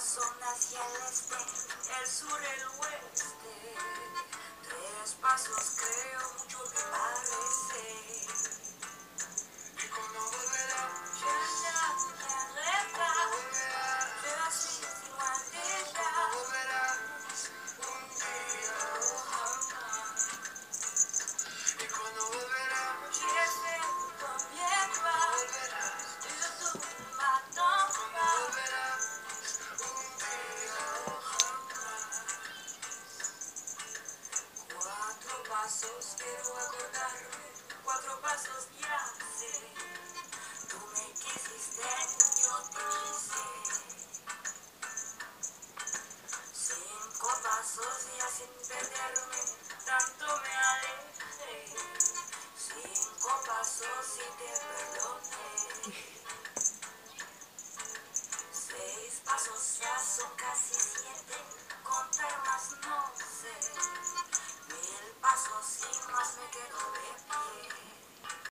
son hacia el este, el sur, el oeste. Tres pasos creo mucho que pasos quiero acordarme, cuatro pasos ya sé. Tú me quisiste, yo te quise. Cinco pasos ya sin perderme, tanto me alejé. Cinco pasos y te perdoné.